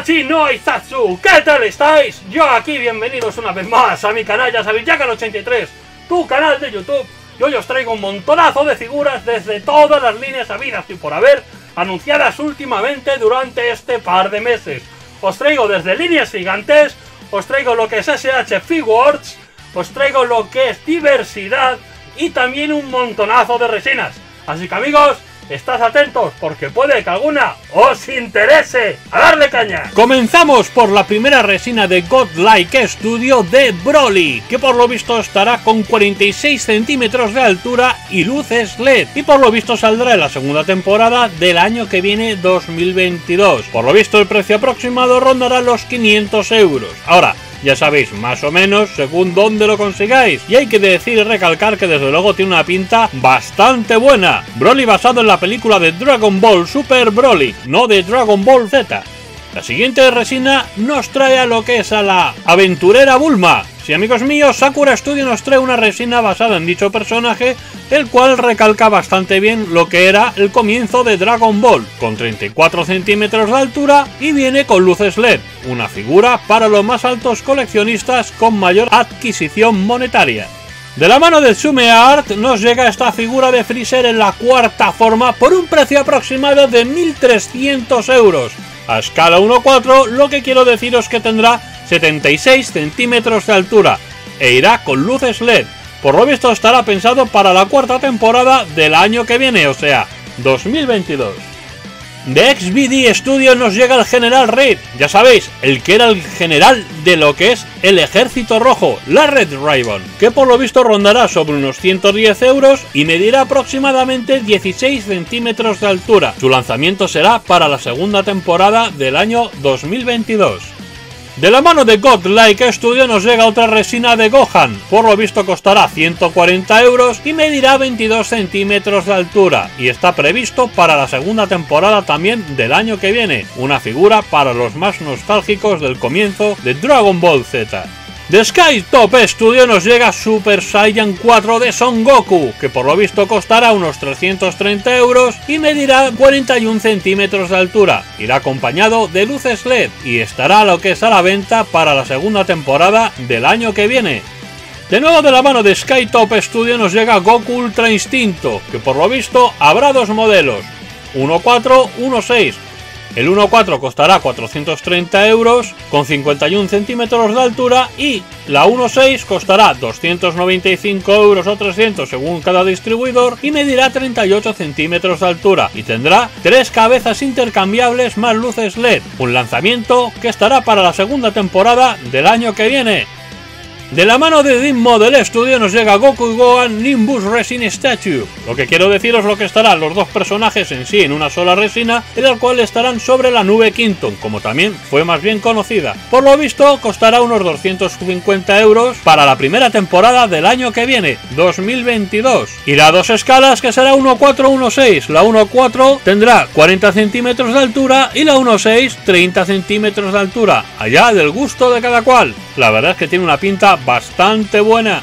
Tomodachi no Izatsu, ¿qué tal estáis? Yo aquí, bienvenidos una vez más a mi canal, ya sabéis, Yakan83, tu canal de YouTube. Y hoy os traigo un montonazo de figuras desde todas las líneas habidas y por haber, anunciadas últimamente durante este par de meses. Os traigo desde líneas gigantes, os traigo lo que es SH Figures, os traigo lo que es diversidad y también un montonazo de resinas. Así que amigos, estad atentos porque puede que alguna os interese. ¡A darle caña! Comenzamos por la primera resina de Godlike Studio de Broly, que por lo visto estará con 46 centímetros de altura y luces LED, y por lo visto saldrá en la segunda temporada del año que viene 2022. Por lo visto el precio aproximado rondará los 500 euros. Ahora, ya sabéis más o menos según dónde lo consigáis. Y hay que decir y recalcar que desde luego tiene una pinta bastante buena. Broly basado en la película de Dragon Ball Super Broly, no de Dragon Ball Z. La siguiente resina nos trae a lo que es a la aventurera Bulma. Si amigos míos, Sakura Studio nos trae una resina basada en dicho personaje, el cual recalca bastante bien lo que era el comienzo de Dragon Ball, con 34 centímetros de altura y viene con luces LED, una figura para los más altos coleccionistas con mayor adquisición monetaria. De la mano de Sume Art nos llega esta figura de Freezer en la cuarta forma por un precio aproximado de 1.300 euros. A escala 1.4 lo que quiero deciros que tendrá 76 centímetros de altura e irá con luces LED. Por lo visto estará pensado para la cuarta temporada del año que viene, o sea, 2022. De XBD Studio nos llega el General Raid, ya sabéis, el que era el general de lo que es el Ejército Rojo, la Red Ribbon, que por lo visto rondará sobre unos 110 euros y medirá aproximadamente 16 centímetros de altura. Su lanzamiento será para la segunda temporada del año 2022. De la mano de Godlike Studio nos llega otra resina de Gohan, por lo visto costará 140 euros y medirá 22 centímetros de altura y está previsto para la segunda temporada también del año que viene, una figura para los más nostálgicos del comienzo de Dragon Ball Z. De Sky Top Studio nos llega Super Saiyan 4 de Son Goku, que por lo visto costará unos 330 euros y medirá 41 centímetros de altura. Irá acompañado de luces LED y estará lo que es a la venta para la segunda temporada del año que viene. De nuevo de la mano de Sky Top Studio nos llega Goku Ultra Instinto, que por lo visto habrá dos modelos, 1.4, 1.6 el 1.4 costará 430 euros con 51 centímetros de altura y la 1.6 costará 295 euros o 300 según cada distribuidor y medirá 38 centímetros de altura y tendrá tres cabezas intercambiables más luces LED, un lanzamiento que estará para la segunda temporada del año que viene. De la mano de Dim Model Studio nos llega Goku y Gohan Nimbus Resin Statue. Lo que quiero deciros lo que estarán los dos personajes en sí en una sola resina, en la cual estarán sobre la nube Quinton, como también fue más bien conocida. Por lo visto, costará unos 250 euros para la primera temporada del año que viene, 2022. Irá a dos escalas que será 1.4-1.6. La 1.4 tendrá 40 centímetros de altura y la 1.6 30 centímetros de altura, allá del gusto de cada cual. La verdad es que tiene una pinta bastante buena.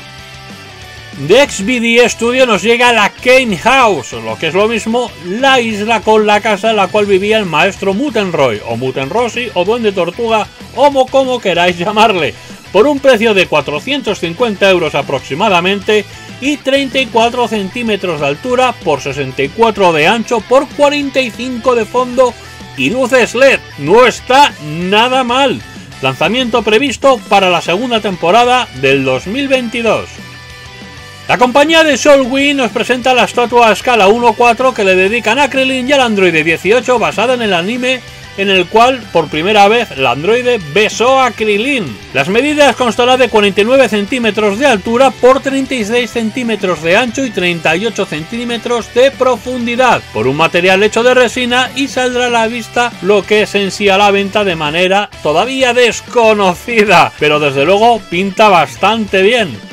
De XBD Studio nos llega la Kane House, lo que es lo mismo, la isla con la casa en la cual vivía el maestro Mutenroy, o Mutenrossi, o Duende Tortuga, o como queráis llamarle, por un precio de 450 euros aproximadamente y 34 centímetros de altura por 64 de ancho por 45 de fondo y luces LED. No está nada mal. Lanzamiento previsto para la segunda temporada del 2022. La compañía de Solway nos presenta la estatua a escala 1-4 que le dedican a Krillin y al androide 18 basada en el anime en el cual por primera vez el androide besó a Krillin. Las medidas constará de 49 centímetros de altura por 36 centímetros de ancho y 38 centímetros de profundidad por un material hecho de resina y saldrá a la vista lo que es en sí a la venta de manera todavía desconocida, pero desde luego pinta bastante bien.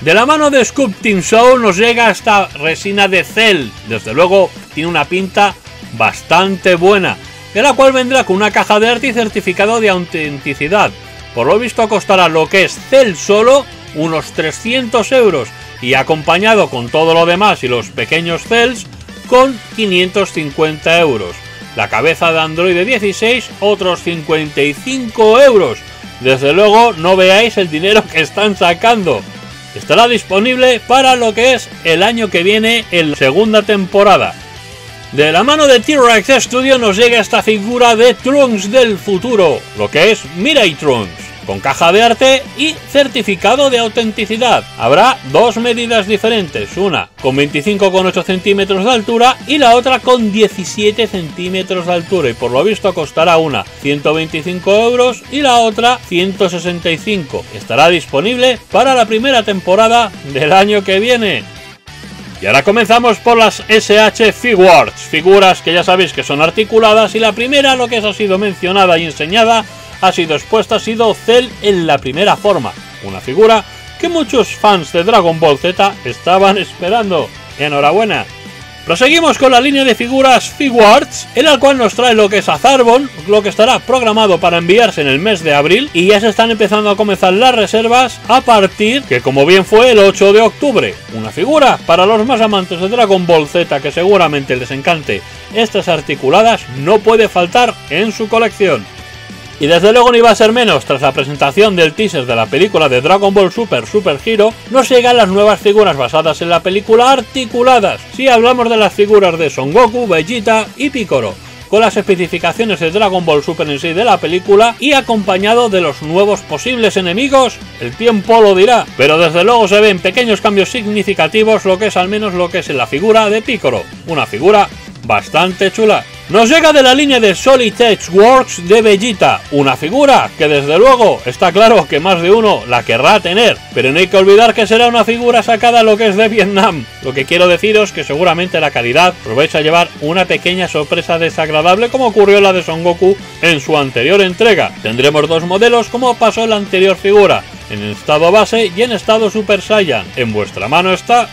De la mano de Sculpting Show nos llega esta resina de Cell. Desde luego tiene una pinta bastante buena, de la cual vendrá con una caja de arte y certificado de autenticidad. Por lo visto costará lo que es Cell solo unos 300 euros y acompañado con todo lo demás y los pequeños cells con 550 euros. La cabeza de Android 16, otros 55 euros. Desde luego no veáis el dinero que están sacando. Estará disponible para lo que es el año que viene en segunda temporada. De la mano de T-Rex Studio nos llega esta figura de Trunks del futuro, lo que es Mirai Trunks con caja de arte y certificado de autenticidad. Habrá dos medidas diferentes, una con 25,8 centímetros de altura y la otra con 17 centímetros de altura y por lo visto costará una 125 euros y la otra 165. Estará disponible para la primera temporada del año que viene. Y ahora comenzamos por las SH Figuarts, figuras que ya sabéis que son articuladas y la primera lo que ha sido mencionada y enseñada ha sido expuesta ha sido Cell en la primera forma, una figura que muchos fans de Dragon Ball Z estaban esperando. Enhorabuena. Proseguimos con la línea de figuras Figuarts, en la cual nos trae lo que es Azarbon, lo que estará programado para enviarse en el mes de abril y ya se están empezando a comenzar las reservas a partir que como bien fue el 8 de octubre. Una figura para los más amantes de Dragon Ball Z que seguramente les encante estas articuladas no puede faltar en su colección. Y desde luego no iba a ser menos, tras la presentación del teaser de la película de Dragon Ball Super Super Hero, nos llegan las nuevas figuras basadas en la película articuladas. Si hablamos de las figuras de Son Goku, Vegeta y Piccolo, con las especificaciones de Dragon Ball Super en sí de la película y acompañado de los nuevos posibles enemigos, el tiempo lo dirá, pero desde luego se ven pequeños cambios significativos lo que es al menos lo que es en la figura de Piccolo, una figura bastante chula. Nos llega de la línea de Solid Edge Works de Vegeta, una figura que desde luego está claro que más de uno la querrá tener, pero no hay que olvidar que será una figura sacada lo que es de Vietnam. Lo que quiero deciros que seguramente la calidad os a llevar una pequeña sorpresa desagradable como ocurrió la de Son Goku en su anterior entrega. Tendremos dos modelos como pasó en la anterior figura, en estado base y en estado Super Saiyan. En vuestra mano está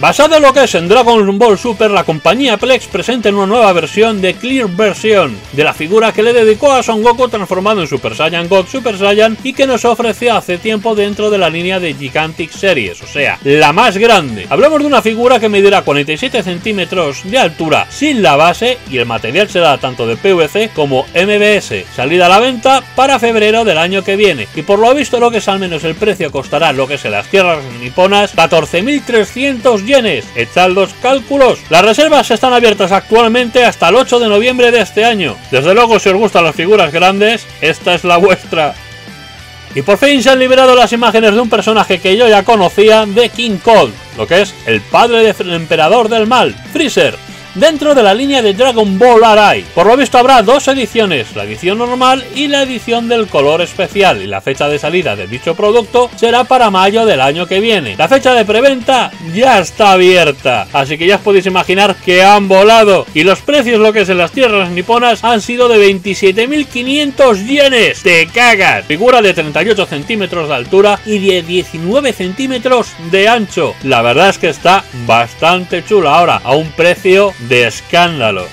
Basado en lo que es en Dragon Ball Super, la compañía Plex presenta una nueva versión de Clear Version de la figura que le dedicó a Son Goku transformado en Super Saiyan God Super Saiyan y que nos ofreció hace tiempo dentro de la línea de Gigantic Series, o sea, la más grande. Hablamos de una figura que medirá 47 centímetros de altura sin la base y el material será tanto de PVC como MBS. Salida a la venta para febrero del año que viene y por lo visto lo que es al menos el precio costará lo que es en las tierras niponas 14.300 yenes. Echad los cálculos. Las reservas están abiertas actualmente hasta el 8 de noviembre de este año. Desde luego, si os gustan las figuras grandes, esta es la vuestra. Y por fin se han liberado las imágenes de un personaje que yo ya conocía de King Cold, lo que es el padre del emperador del mal, Freezer dentro de la línea de Dragon Ball Arai. Por lo visto habrá dos ediciones, la edición normal y la edición del color especial, y la fecha de salida de dicho producto será para mayo del año que viene. La fecha de preventa ya está abierta, así que ya os podéis imaginar que han volado, y los precios lo que es en las tierras niponas han sido de 27.500 yenes. ¡Te cagas! Figura de 38 centímetros de altura y de 19 centímetros de ancho. La verdad es que está bastante chula ahora, a un precio de escándalo.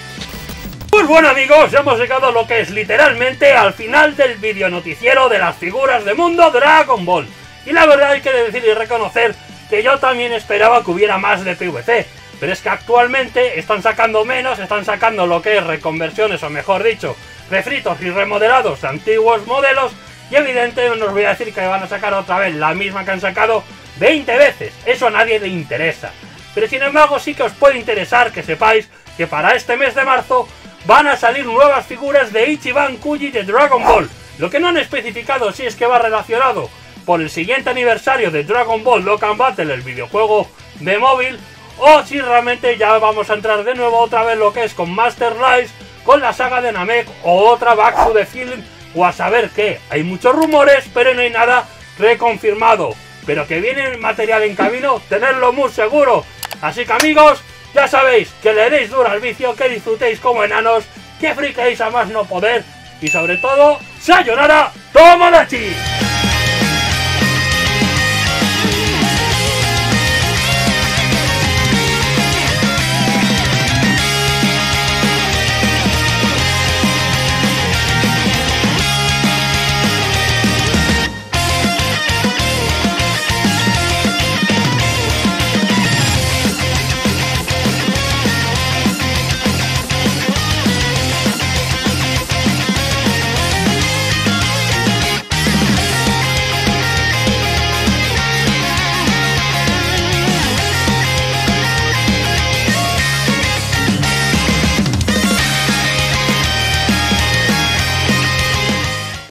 Pues bueno amigos, hemos llegado a lo que es literalmente al final del vídeo noticiero de las figuras de mundo Dragon Ball. Y la verdad hay que decir y reconocer que yo también esperaba que hubiera más de PVC. Pero es que actualmente están sacando menos, están sacando lo que es reconversiones o mejor dicho, refritos y remodelados de antiguos modelos. Y evidentemente no os voy a decir que van a sacar otra vez la misma que han sacado 20 veces. Eso a nadie le interesa. Pero sin embargo sí que os puede interesar que sepáis que para este mes de marzo van a salir nuevas figuras de Ichiban Kuji de Dragon Ball. Lo que no han especificado si es que va relacionado por el siguiente aniversario de Dragon Ball Dokkan Battle, el videojuego de móvil, o si realmente ya vamos a entrar de nuevo otra vez lo que es con Master Rise, con la saga de Namek o otra Back to the Film, o a saber qué. Hay muchos rumores, pero no hay nada reconfirmado. Pero que viene material en camino, tenerlo muy seguro. Así que amigos, ya sabéis que le deis duro al vicio, que disfrutéis como enanos, que friquéis a más no poder y sobre todo, ¡Sayonara Tomodachi!